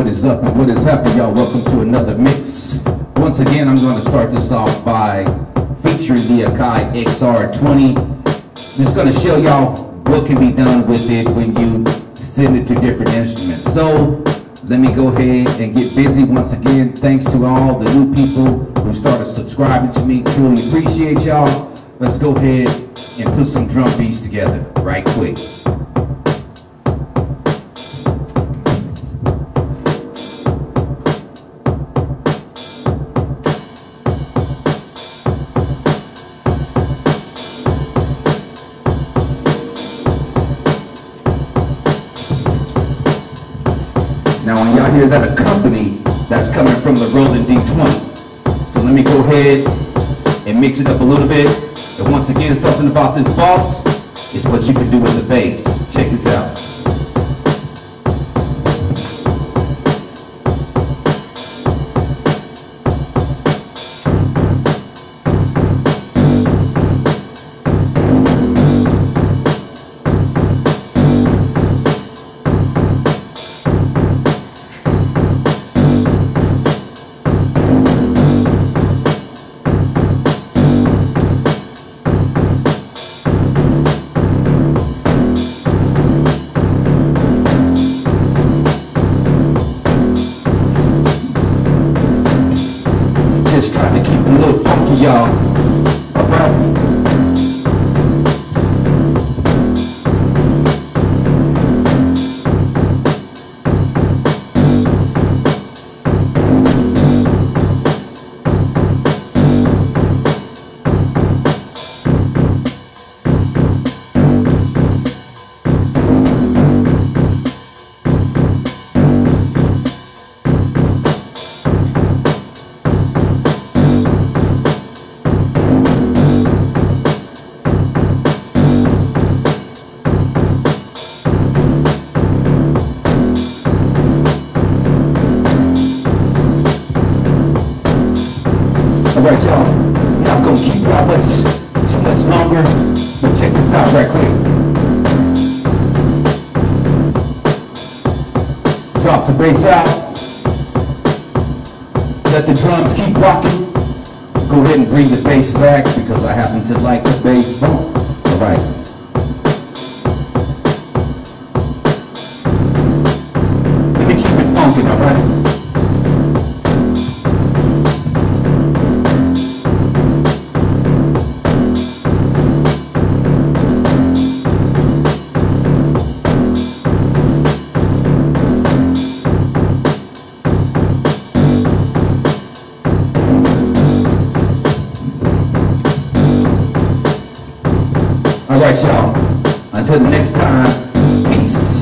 What is up and what is happening, y'all? Welcome to another mix. Once again, I'm going to start this off by featuring the Akai XR20. Just going to show y'all what can be done with it when you send it to different instruments. So let me go ahead and get busy once again. Thanks to all the new people who started subscribing to me. Truly appreciate y'all. Let's go ahead and put some drum beats together right quick. Hear that accompany, that's coming from the Roland D20. So let me go ahead and mix it up a little bit. And once again, something about this boss is what you can do with the bass. Check this out. Little Alright, y'all. Not gonna keep y'all much too much longer, but check this out right quick. Drop the bass out. Let the drums keep rocking. Go ahead and bring the bass back because I happen to like the bass funk. Alright. All right, y'all. Until next time, peace.